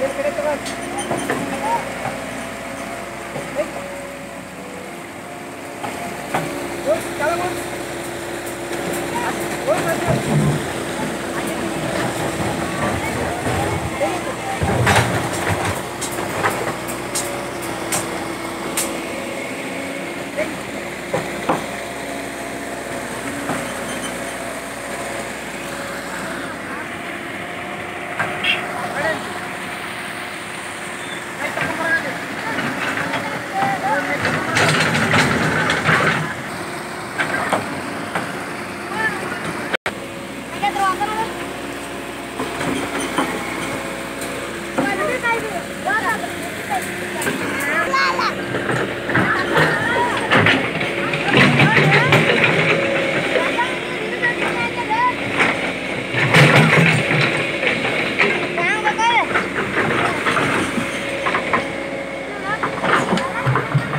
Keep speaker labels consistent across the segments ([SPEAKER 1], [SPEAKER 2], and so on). [SPEAKER 1] よろしくお願い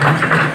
[SPEAKER 1] Thank you.